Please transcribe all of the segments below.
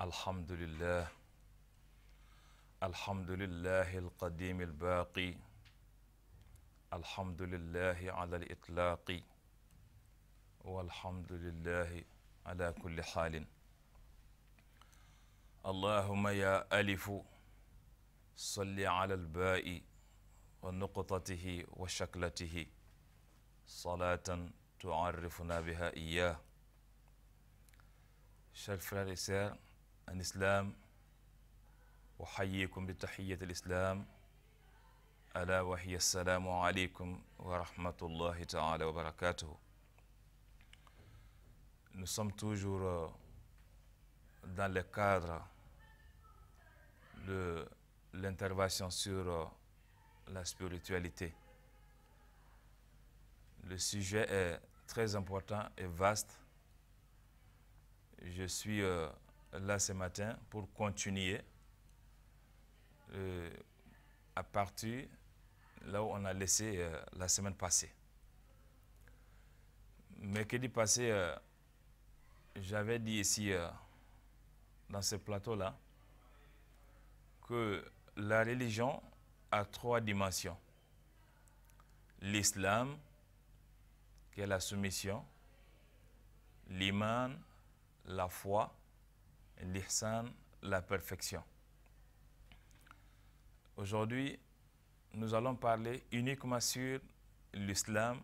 الحمد لله الحمد لله القديم الباقي الحمد لله على الإطلاق والحمد لله على كل حال. اللهم يا ألف صل على الباء ونقطته وشكلته صلاة تعرفنا بها إياه. Chers frères et sœurs en islam, أحييكم بتحية الإسلام ألا وهي السلام عليكم ورحمة الله تعالى وبركاته Nous sommes toujours dans le cadre de l'intervention sur la spiritualité. Le sujet est très important et vaste. Je suis euh, là ce matin pour continuer euh, à partir là où on a laissé euh, la semaine passée. Mais que dit passé, j'avais dit ici, dans ce plateau-là, que la religion a trois dimensions. L'islam, qui est la soumission, l'iman, la foi, l'ihsan, la perfection. Aujourd'hui, nous allons parler uniquement sur l'islam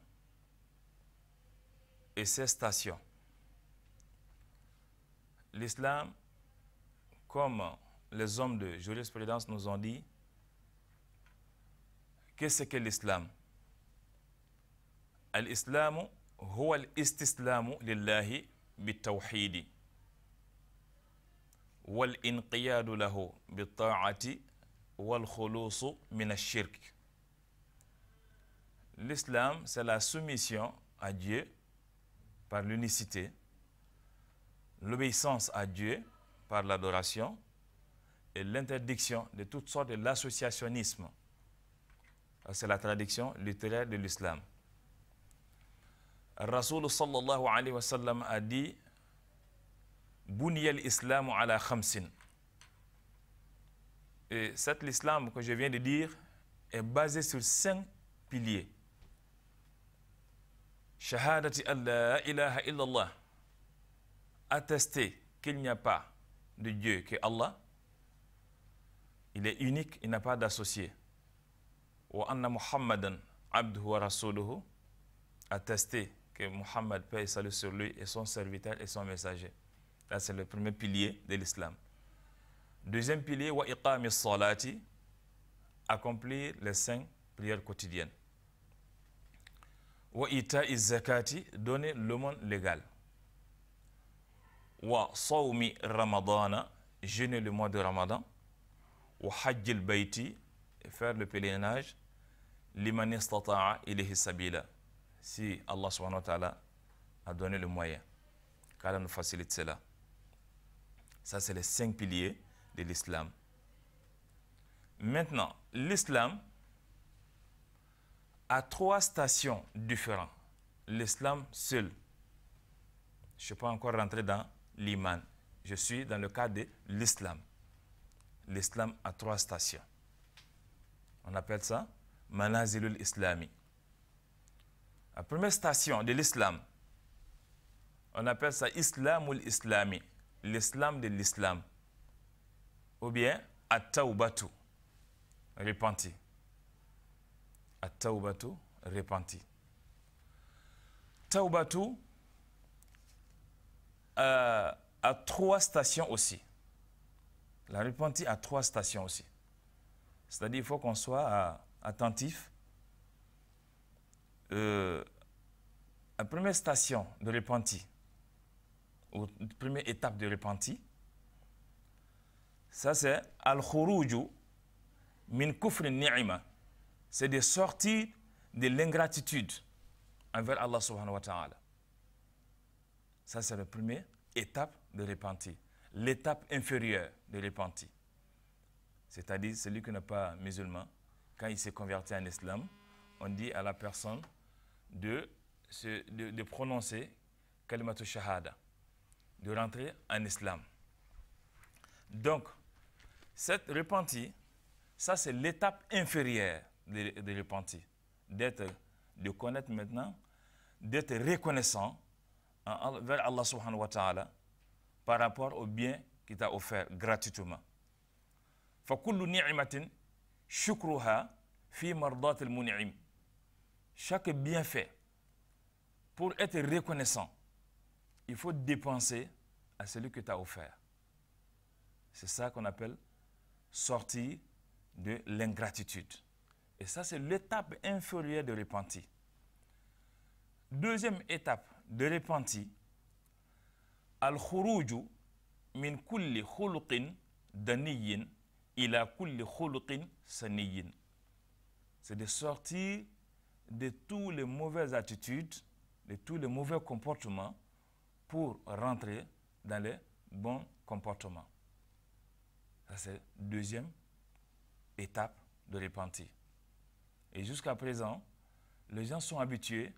et ses stations. L'islam, comme les hommes de jurisprudence nous ont dit, qu'est-ce que l'islam? L'islam, هو wal l'islam c'est la soumission à Dieu par l'unicité l'obéissance à Dieu par l'adoration et l'interdiction de toutes sortes de l'associationnisme. C'est la traduction littéraire de l'islam. Rasoul sallallahu alayhi wa sallam a dit Buniyal islam ala khamsin. Et cet islam que je viens de dire est basé sur cinq piliers. Shahadati Allah ilaha illallah. Attester qu'il n'y a pas de Dieu que Allah. Il est unique, il n'a pas d'associé. Wa anna Muhammadan abduhu wa rasuluhu. Attester que Muhammad, paix et salut sur lui, est son serviteur et son messager. C'est le premier pilier de l'islam. Deuxième pilier, wa iqami salati, accomplir les cinq prières quotidiennes. Wa ita'i zakati, donner le monde légal. Wa sawmi ramadana, jeûner le mois de ramadan. Wa hajjil bayti, faire le pèlerinage. Liman istata'a ilayhi sabila si Allah subhanahu wa ta'ala a donné le moyen, qu'Allah nous facilite cela. Ça, c'est les cinq piliers de l'islam. Maintenant, l'islam a trois stations différentes. L'islam seul. Je ne suis pas encore rentré dans l'iman. Je suis dans le cadre de l'islam. L'islam a trois stations. On appelle ça manazilul islami. La première station de l'islam, on appelle ça Islamul Islami, l'islam de l'islam. Ou bien At-Tawbatu, repenti. At-Tawbatu, repenti. Tawbatu euh, a trois stations aussi. La repentie a trois stations aussi. C'est-à-dire qu'il faut qu'on soit euh, attentif euh, la première station de repenti, ou première étape de repenti, ça c'est al-khuruju min kufr ni'ima. C'est de sortir de l'ingratitude envers Allah subhanahu wa ta'ala. Ça c'est la première étape de repenti. L'étape inférieure de repenti. C'est-à-dire celui qui n'est pas musulman, quand il s'est converti en islam, on dit à la personne de, de, de prononcer kalimatu shahada, de rentrer en islam. Donc, cette repentie, ça c'est l'étape inférieure de, de repentie. D'être, de connaître maintenant, d'être reconnaissant envers Allah subhanahu wa ta'ala par rapport au bien qu'il t'a offert gratuitement. فكل نعمة شكرها في مرضاة المنعم. Chaque bienfait, pour être reconnaissant, il faut dépenser à celui que tu as offert. C'est ça qu'on appelle sortir de l'ingratitude. Et ça, c'est l'étape inférieure de repenti. Deuxième étape de repenti, al-khuruju min kulli khuluqin daniyin ila kulli khuluqin saniyin. C'est de sortir de toutes les mauvaises attitudes, de tous les mauvais comportements pour rentrer dans les bons comportements. Ça, c'est la deuxième étape de repentir. Et jusqu'à présent, les gens sont habitués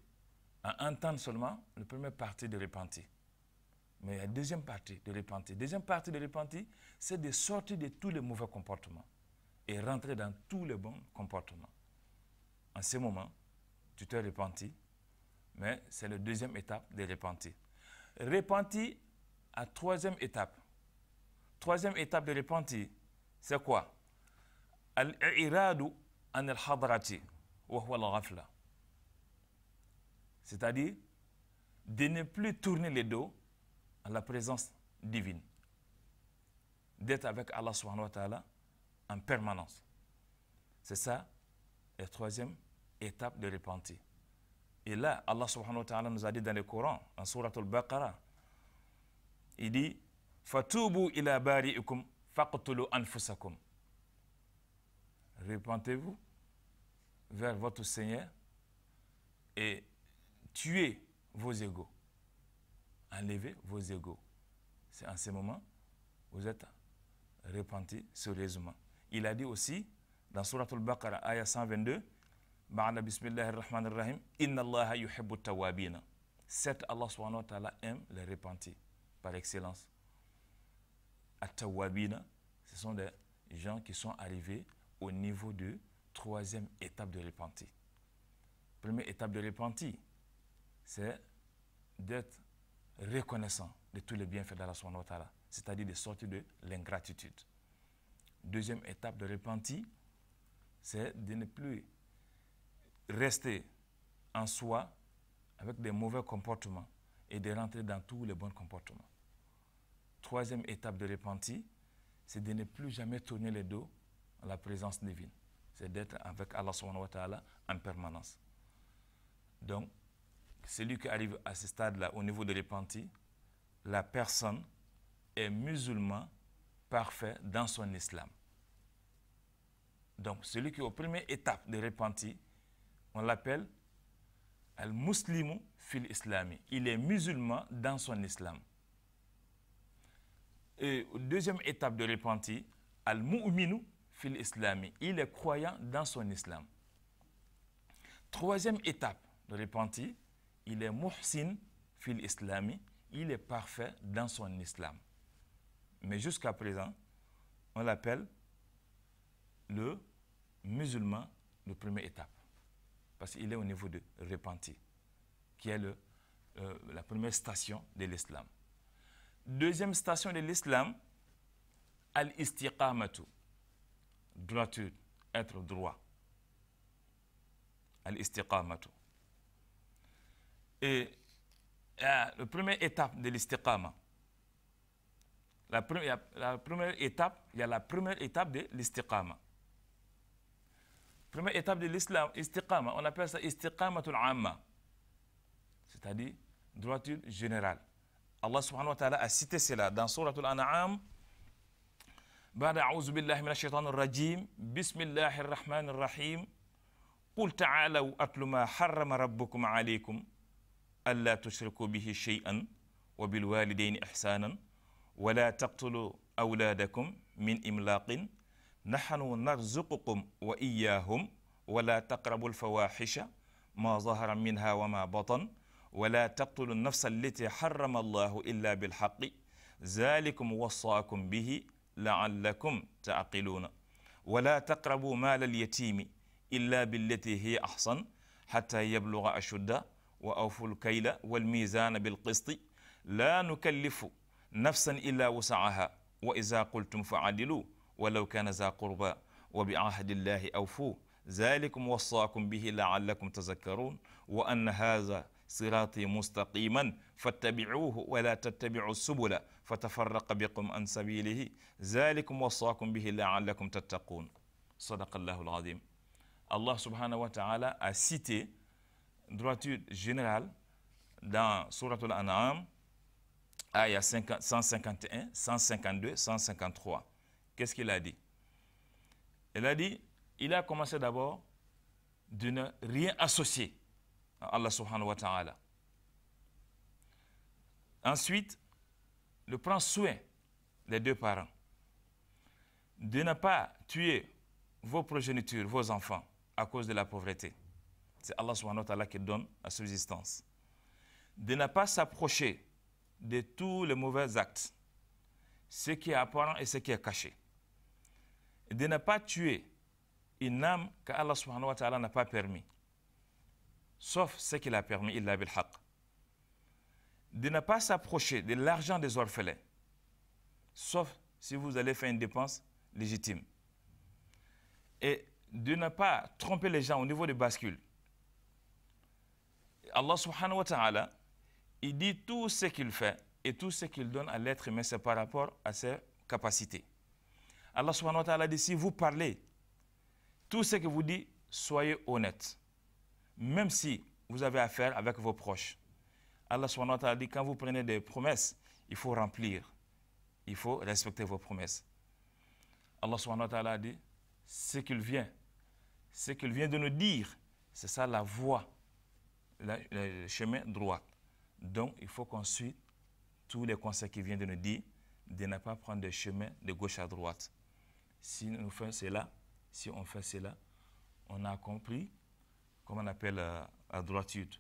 à entendre seulement la première partie de repentir. Mais la deuxième partie de repentir. Deuxième partie de repentir, c'est de sortir de tous les mauvais comportements et rentrer dans tous les bons comportements. En ce moment, tu t'es repenti, mais c'est la deuxième étape de repentir. Repentir à troisième étape. Troisième étape de repentir, c'est quoi? Al-i'radu an al-hadrati wa. C'est-à-dire de ne plus tourner les dos à la présence divine. D'être avec Allah subhanahu en permanence. C'est ça la troisième étape de repentir. Et là, Allah subhanahu wa ta'ala nous a dit dans le Coran, en surat al-Baqarah, il dit Fatubu ila bari'ikum faqtulu anfusakum. Repentez-vous vers votre Seigneur et tuez vos égaux. Enlevez vos égaux. C'est en ce moment vous êtes repenti sérieusement. Il a dit aussi dans Surat al-Baqarah, ayah 122, Ba'ala bismillahir rahmanir rahim, Inna Allah yuhibbu tawabina. Certes, Allah aime les repentis par excellence. At-tawabina, ce sont des gens qui sont arrivés au niveau de troisième étape de repenti. Première étape de repenti, c'est d'être reconnaissant de tous les bienfaits d'Allah subhanahu c'est-à-dire de sortir de l'ingratitude. Deuxième étape de repenti, c'est de ne plus rester en soi avec des mauvais comportements et de rentrer dans tous les bons comportements. Troisième étape de repenti, c'est de ne plus jamais tourner les dos à la présence divine. C'est d'être avec Allah subhanahu wa ta'ala en permanence. Donc, celui qui arrive à ce stade-là, au niveau de repenti, la personne est musulman parfait dans son islam. Donc, celui qui est aux première étape de repenti, on l'appelle al-muslimu fil islami. Il est musulman dans son islam. Et deuxième étape de repenti, al-mu'minu fil islami. Il est croyant dans son islam. Troisième étape de repenti, il est muhsin fil islami. Il est parfait dans son islam. Mais jusqu'à présent, on l'appelle le musulman de première étape. Parce qu'il est au niveau de repenti, qui est euh, la première station de l'islam. Deuxième station de l'islam, al-istiqamatu, droiture, être droit. Al-istiqamatu. Et euh, la première étape de l'istiqama, la première étape, il y a la première étape de l'istiqama. Première étape de l'islam, istiqama, on appelle ça istiqamatul amma, c'est-à-dire droiture générale. Allah subhanahu wa ta'ala a cité cela dans Surah Al-An'am. بعد أعوذ بالله من الشيطان الرجيم بسم الله الرحمن الرحيم قل تعالوا أتل ما حرم ربكم عليكم ألا تشركوا به شيئا وبالوالدين إحسانا ولا تقتلوا أولادكم من إملاق نحن نرزقكم وإياهم ولا تقربوا الفواحش ما ظهر منها وما بطن ولا تقتلوا النفس التي حرم الله إلا بالحق. ذلكم وصاكم به لعلكم تعقلون. ولا تقربوا مال اليتيم إلا بالتي هي أحسن حتى يبلغ أشده وأوفوا الكيل والميزان بالقسط. لا نكلف نفسا إلا وسعها وإذا قلتم فعدلوا. ولو كان ذا قربى وبعهد الله أوفوا. ذلكم وصاكم به لعلكم تذكرون. وأن هذا صراطي مستقيما فاتبعوه ولا تتبعوا السبل فتفرق بكم عن سبيله. ذلكم وصاكم به لعلكم تتقون. صدق الله العظيم. Allah subhanahu wa ta'ala a cité droiture générale dans Surat al-An'am, ayah 151, 152, 153. Qu'est-ce qu'il a dit? Il a dit, il a commencé d'abord de ne rien associer à Allah subhanahu wa ta'ala. Ensuite, de prendre soin des deux parents. De ne pas tuer vos progénitures, vos enfants, à cause de la pauvreté. C'est Allah subhanahu wa ta'ala qui donne la subsistance. De ne pas s'approcher de tous les mauvais actes, ce qui est apparent et ce qui est caché. De ne pas tuer une âme qu'Allah subhanahu wa ta'ala n'a pas permis, sauf ce qu'il a permis, il l'a haq. De ne pas s'approcher de l'argent des orphelins, sauf si vous allez faire une dépense légitime. Et de ne pas tromper les gens au niveau des bascules. Allah subhanahu wa ta'ala, il dit tout ce qu'il fait et tout ce qu'il donne à l'être humain, c'est par rapport à ses capacités. Allah subhanahu wa ta'ala dit, si vous parlez, tout ce que vous dites, soyez honnête. Même si vous avez affaire avec vos proches. Allah subhanahu wa ta'ala dit, quand vous prenez des promesses, il faut remplir. Il faut respecter vos promesses. Allah subhanahu wa ta'ala dit, ce qu'il vient ce qu'il vient de nous dire, c'est ça la voie, le chemin droit. Donc, il faut qu'on suive tous les conseils qu'il vient de nous dire, de ne pas prendre le chemin de gauche à droite Si nous faisons cela, si on fait cela, on a compris, comme on appelle euh, la droitude.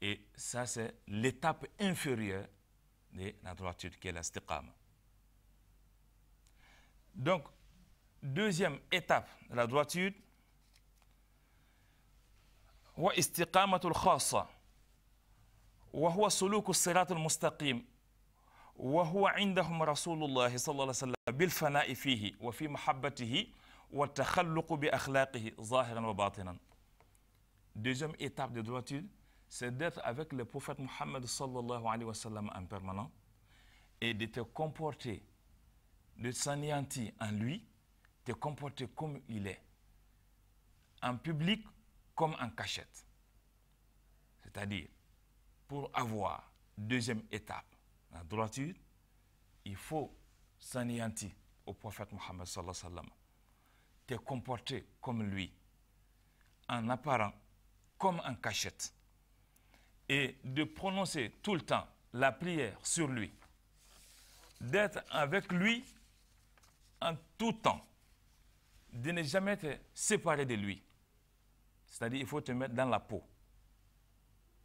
Et ça, c'est l'étape inférieure de la droitude, qui est la stiqama. Donc, deuxième étape de la droitude, هو استقامة الخاصة وهو سلوك الصراط المستقيم وهو عندهم رسول الله صلى الله عليه وسلم بالفناء فيه وفي محبته والتخلق بأخلاقه ظاهرا وباطنا Deuxième étape de droiture, c'est d'être avec le prophète Mohammed sallallahu alayhi wa sallam en permanent et de te comporter, de s'anéantir en lui, te comporter comme il est, en public comme en cachette. C'est-à-dire, pour avoir deuxième étape, la droiture, il faut s'anéantir au prophète Mohammed sallallahu te comporter comme lui, en apparent comme en cachette, et de prononcer tout le temps la prière sur lui, d'être avec lui en tout temps, de ne jamais te séparer de lui. C'est-à-dire, il faut te mettre dans la peau.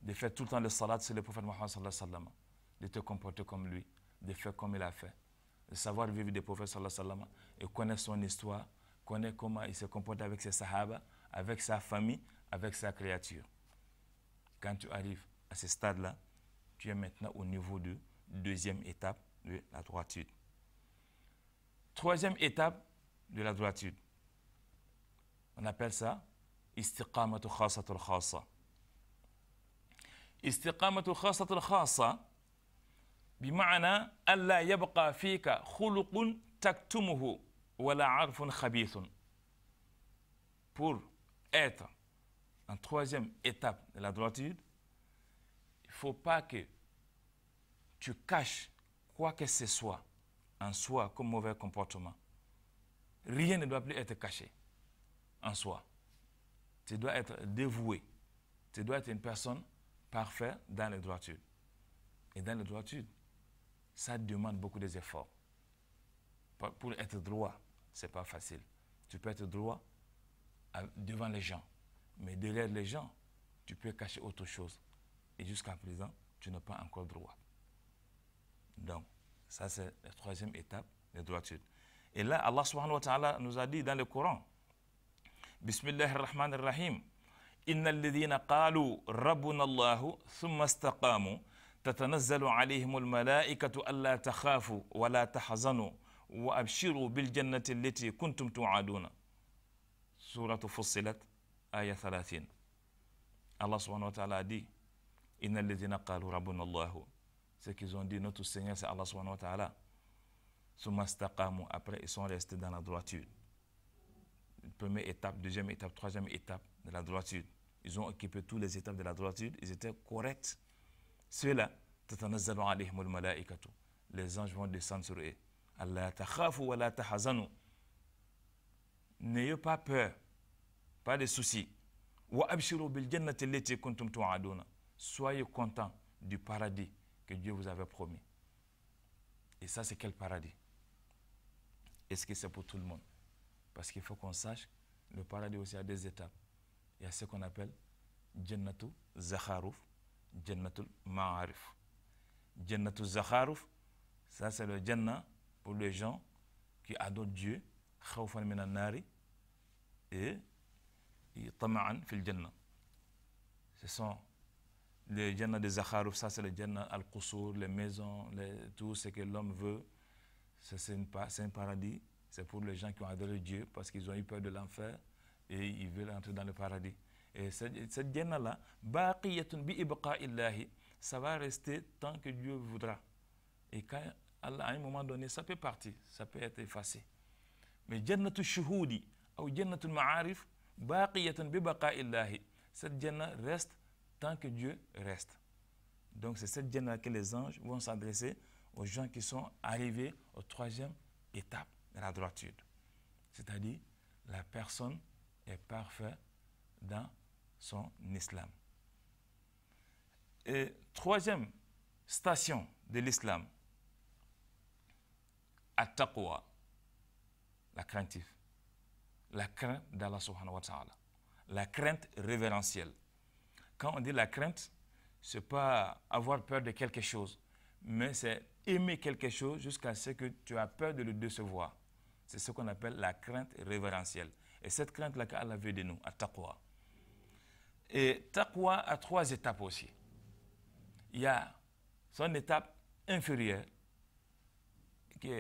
De faire tout le temps le salat sur le prophète Mohammed sallallahu de te comporter comme lui, de faire comme il a fait, de savoir vivre des prophètes sallallahu et connaître son histoire, connaître comment il se comporte avec ses sahaba, avec sa famille, avec sa créature. Quand tu arrives à ce stade-là, tu es maintenant au niveau de deuxième étape de la droitude. Troisième étape de la droitude. On appelle ça istiqamatu khasatul khasa. Istiqamatu khasatul khasa, pour être en troisième étape de la droitude, il ne faut pas que tu caches quoi que ce soit en soi comme mauvais comportement. Rien ne doit plus être caché en soi. Tu dois être dévoué. Tu dois être une personne parfaite dans la droitudes. Et dans la droitudes, ça demande beaucoup d'efforts. Pour être droit, ce n'est pas facile. Tu peux être droit devant les gens, mais derrière les gens, tu peux cacher autre chose. Et jusqu'à présent, tu n'es pas encore droit. Donc, ça c'est la troisième étape de droitude. Et là, Allah subhanahu nous a dit dans le Coran, Bismillah ar-Rahman ar-Rahim, Inna alladhina qalu rabbuna Allahu thumma istaqamu تتنزل عليهم الملائكة ألا تخافوا ولا تحزنوا وأبشروا بالجنة التي كنتم توعدون. سورة فصلت آية 30 الله سبحانه وتعالى دي إن الذين قالوا ربنا الله سكيزون دي نوتو سينيس الله سبحانه وتعالى. ثم استقاموا après ils sont restés dans la droiture. Première étape deuxième étape troisième étape de la droiture. Ils ont occupé toutes les étapes de la droiture. Ils étaient corrects. Ceux-là les anges vont descendre sur eux. Allah takhafu wa la tahzanu. N'ayez pas peur pas de soucis. Soyez content du paradis que Dieu vous avait promis. Et ça, c'est quel paradis? Est-ce que c'est pour tout le monde? Parce qu'il faut qu'on sache, le paradis aussi a des étapes. Il y a ce qu'on appelle Jannatu Zakharuf, Jannatul Ma'arif. Jannatu Zakharuf, ça c'est le Jannah pour les gens qui adorent Dieu, Khawfan Nari, et ce sont les Jannah des Zakharouf, ça c'est le Jannah al-Qusur, les maisons, tout ce que l'homme veut. C'est un, paradis. C'est pour les gens qui ont adoré Dieu parce qu'ils ont eu peur de l'enfer et ils veulent entrer dans le paradis. Et cette, cette Jannah-là, ça va rester tant que Dieu voudra. Et quand Allah, à un moment donné, ça peut partir, ça peut être effacé. Mais Jannatul Shuhudi ou Ma'arif, cette reste tant que Dieu reste. Donc c'est cette Jannah que les anges vont s'adresser aux gens qui sont arrivés aux troisième étape de la droiture. C'est-à-dire, la personne est parfaite dans son islam. Et troisième station de l'islam, at-taqwa, la craintive la crainte d'Allah subhanahu wa ta'ala. La crainte révérentielle. Quand on dit la crainte, ce n'est pas avoir peur de quelque chose, mais c'est aimer quelque chose jusqu'à ce que tu as peur de le décevoir. C'est ce qu'on appelle la crainte révérentielle. Et cette crainte-là qu'Allah veut de nous, à taqwa. Et taqwa a trois étapes aussi. Il y a son étape inférieure, qui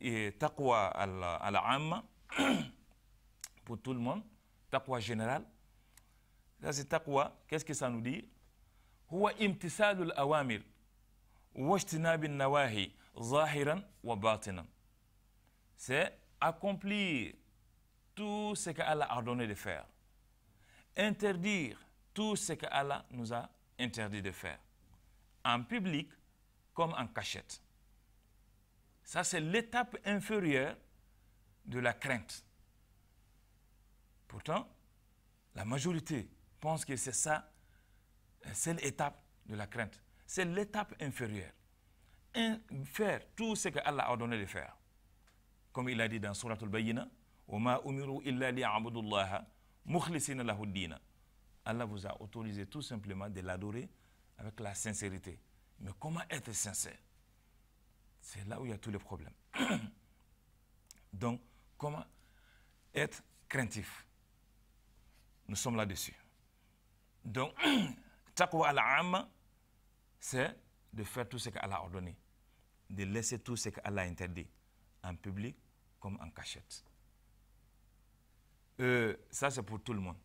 est, taqwa à la amma, pour tout le monde, taqwa général. Ça c'est taqwa, qu'est-ce que ça nous dit هو امتثال الأوامر واجتناب النواهي ظاهرا وباطنا. C'est accomplir tout ce qu'Allah a ordonné de faire. Interdire tout ce qu'Allah nous a interdit de faire. En public comme en cachette. Ça, c'est l'étape inférieure de la crainte. Pourtant, la majorité pense que c'est ça, c'est l'étape de la crainte. C'est l'étape inférieure. faire tout ce que Allah a ordonné de faire. Comme il a dit dans Surah Al-Bayyina, Allah vous a autorisé tout simplement de l'adorer avec la sincérité. Mais comment être sincère? C'est là où il y a tous les problèmes. Donc, comment être craintif? Nous sommes là-dessus. Donc, taqwa al-amma, c'est de faire tout ce qu'Allah a ordonné, de laisser tout ce qu'Allah a interdit, en public comme en cachette. Euh, ça, c'est pour tout le monde.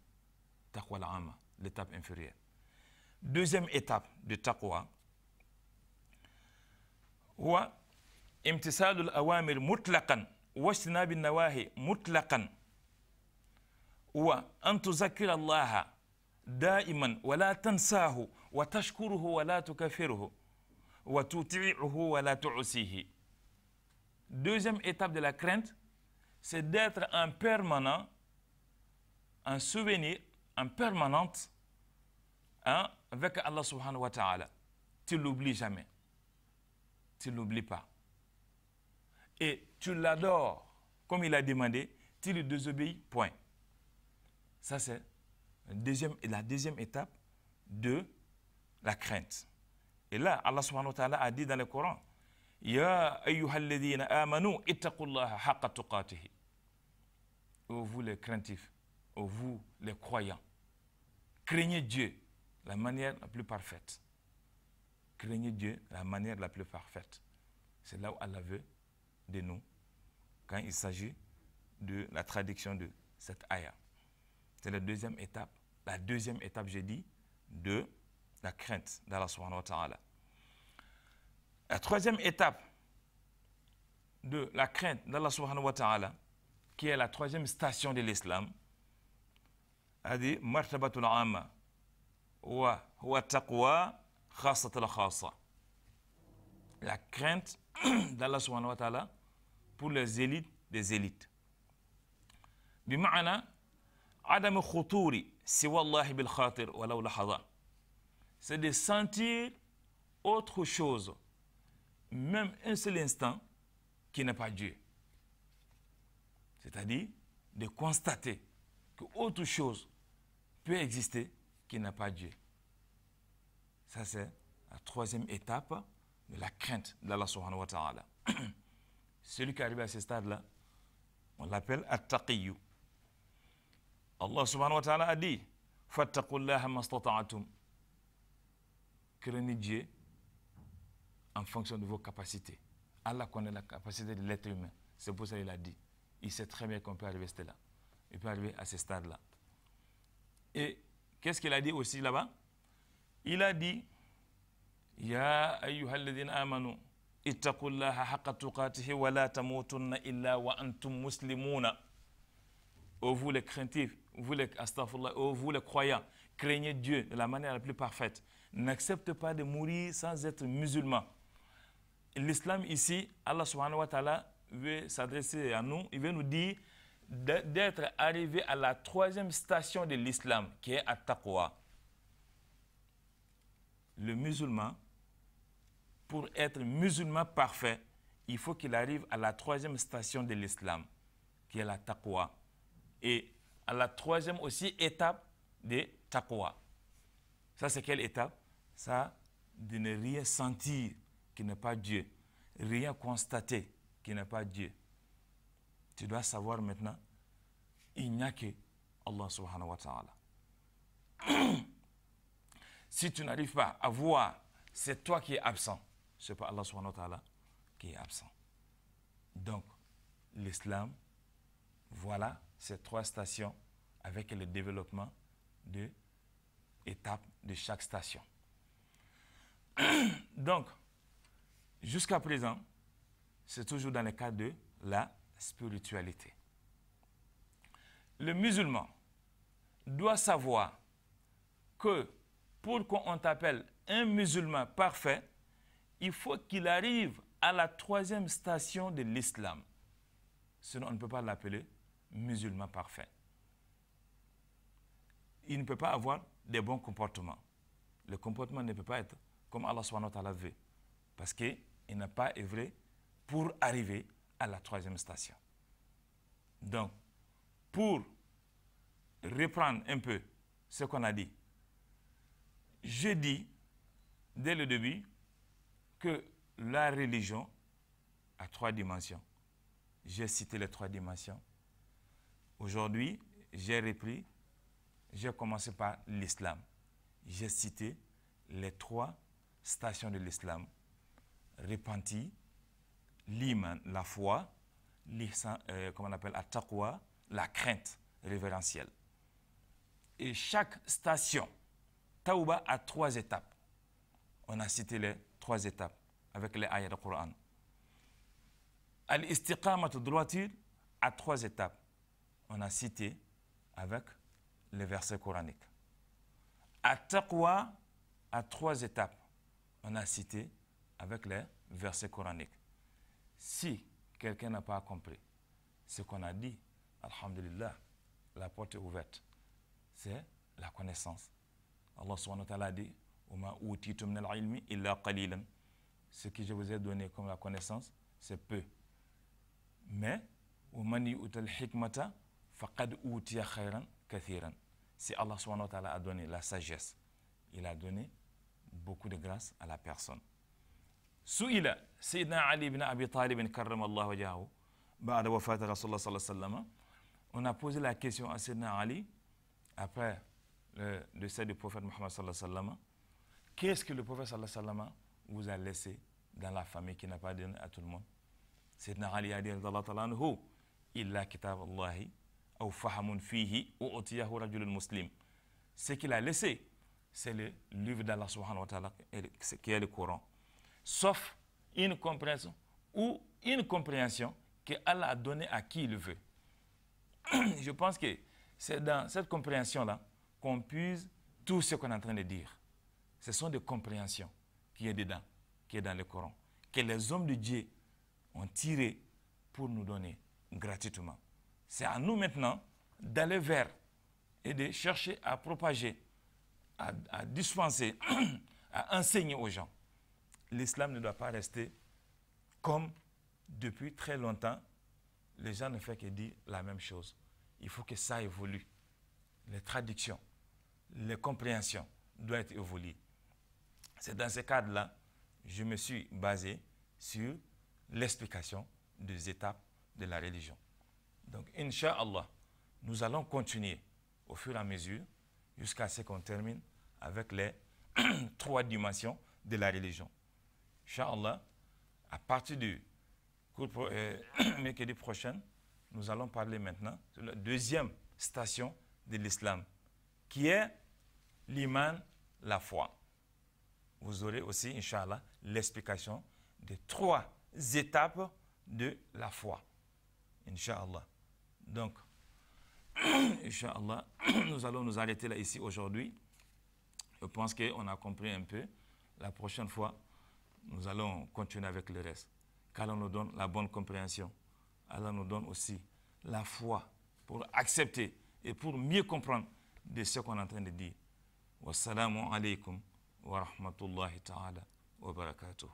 Taqwa al-amma, l'étape inférieure. Deuxième étape de taqwa, هو امتثال الأوامر مطلقا واجتناب النواهي مطلقا وأن تذكر الله دائما ولا تنساه وتشكره ولا تكفره وتطيعه ولا تعصيه Deuxième étape de la crainte, c'est d'être en permanent, en souvenir, en permanente hein, avec Allah subhanahu wa ta'ala. Tu l'oublies jamais. Tu ne l'oublies pas. Et tu l'adores, comme il a demandé, tu lui désobéis, point. Ça, c'est la deuxième étape de la crainte. Et là, Allah subhanahu wa ta'ala a dit dans le Coran, Ya ayyuhalladhina amanu ittaqullaha haqqa. Ô vous les craintifs, vous les croyants, craignez Dieu la manière la plus parfaite. Craignez Dieu la manière la plus parfaite. C'est là où Allah veut de nous quand il s'agit de la traduction de cette ayah. C'est la deuxième étape. La deuxième étape, j'ai dit, de la crainte d'Allah subhanahu wa ta'ala. La troisième étape de la crainte d'Allah subhanahu wa ta'ala, qui est la troisième station de l'islam, martabatul amma wa huwa taqwa khasatul khasa. La crainte d'Allah subhanahu wa ta'ala pour les élites des élites. بمعنى عدم خطور سوى الله بالخاطر ولو لحظة c'est de sentir autre chose même un seul instant qui n'est pas Dieu c'est-à-dire de constater que autre chose peut exister qui n'a pas Dieu ça c'est la troisième étape de la crainte d'Allah subhanahu wa ta'ala celui qui arrive à ce stade là on l'appelle at-taqiyyu Allah subhanahu wa ta'ala a dit Fattaqullaha mastata'atum. Craignez Dieu en fonction de vos capacités. Allah connaît la capacité de l'être humain. C'est pour ça qu'il a dit. Il sait très bien qu'on peut arriver à là. Il peut arriver à ce stade-là. Et qu'est-ce qu'il a dit aussi là-bas? Il a dit Ya ayyuhalladhina amanu ittaqullaha haqqa tuqatihi wa la tamutunna illa wa antum muslimuna. Ô vous les craintifs, vous les, ô vous les croyants, craignez Dieu de la manière la plus parfaite. N'acceptez pas de mourir sans être musulman. L'islam ici, Allah subhanahu wa ta'ala veut s'adresser à nous, il veut nous dire d'être arrivé à la troisième station de l'islam, qui est at-taqwa. Le musulman, pour être musulman parfait, il faut qu'il arrive à la troisième station de l'islam, qui est la taqwa. Et à la troisième aussi étape de taqwa. Ça, c'est quelle étape? Ça, de ne rien sentir qui n'est pas Dieu, rien constater qui n'est pas Dieu. Tu dois savoir maintenant, il n'y a que Allah subhanahu wa ta'ala. si tu n'arrives pas à voir, c'est toi qui es absent. Ce n'est pas Allah subhanahu wa ta'ala qui est absent. Donc, l'islam, voilà ces trois stations avec le développement de étapes de chaque station. Donc, jusqu'à présent, c'est toujours dans le cadre de la spiritualité. Le musulman doit savoir que pour qu'on t'appelle un musulman parfait, il faut qu'il arrive à la troisième station de l'islam. Sinon, on ne peut pas l'appeler musulman parfait. Il ne peut pas avoir des bons comportements. Le comportement ne peut pas être comme Allah subhanahu wa ta'ala veut. Parce qu'il n'a pas œuvré pour arriver à la troisième station. Donc, pour reprendre un peu ce qu'on a dit, je dis dès le début que la religion a trois dimensions. J'ai cité les trois dimensions. Aujourd'hui, j'ai repris, j'ai commencé par l'islam. J'ai cité les trois stations de l'islam. Repenti, l'iman, la foi, euh, comme on appelle, la taqwa, la crainte révérentielle. Et chaque station, Taouba a trois étapes. On a cité les trois étapes avec les ayats du Coran. Al-istiqamat droiture a trois étapes. On a cité avec les versets coraniques. At-taqwa a trois étapes. On a cité avec les versets coraniques. Si quelqu'un n'a pas compris ce qu'on a dit, Alhamdulillah, la porte est ouverte. C'est la connaissance. Allah subhanahu wa ta'ala dit Ce que je vous ai donné comme la connaissance, c'est peu. Mais, si Allah subhanahu wa a donné la sagesse, il a donné beaucoup de grâce à la personne. سئل سيدنا علي بن أبي طالب كرم الله وجهه بعد وفاة رسول الله صلى الله عليه وسلم on a posé la question à Sayyidina Ali après le décès du prophète Mohammed sallallahu alayhi wa sallam qu'est-ce que le prophète sallallahu alayhi wa sallam vous a laissé dans la famille qui n'a pas donné à tout le monde Sayyidina Ali a dit anhu illa kitab Allah ou fahamun fihi ou utiyahu rajulun muslim ce qu'il a laissé c'est le livre d'Allah subhanahu wa ta'ala qui est le Coran sauf une compréhension ou une compréhension que Allah a donnée à qui il veut. Je pense que c'est dans cette compréhension-là qu'on puise tout ce qu'on est en train de dire. Ce sont des compréhensions qui est dedans, qui est dans le Coran, que les hommes de Dieu ont tiré pour nous donner gratuitement. C'est à nous maintenant d'aller vers et de chercher à propager, à, à dispenser, à enseigner aux gens l'islam ne doit pas rester comme depuis très longtemps, les gens ne font que dire la même chose. Il faut que ça évolue. Les traductions, les compréhensions doivent évoluer. C'est dans ce cadre-là, je me suis basé sur l'explication des étapes de la religion. Donc, Inch'Allah, nous allons continuer au fur et à mesure jusqu'à ce qu'on termine avec les trois dimensions de la religion. Inch'Allah, à partir du euh, mercredi prochain, nous allons parler maintenant de la deuxième station de l'islam, qui est l'iman, la foi. Vous aurez aussi, Inch'Allah, l'explication des trois étapes de la foi. Inch'Allah. Donc, Inch'Allah, nous allons nous arrêter là ici aujourd'hui. Je pense qu'on a compris un peu. La prochaine fois, nous allons continuer avec le reste. Qu'Allah nous donne la bonne compréhension. Allah nous donne aussi la foi pour accepter et pour mieux comprendre de ce qu'on est en train de dire. Wassalamu alaikum wa rahmatullahi ta'ala wa barakatuhu.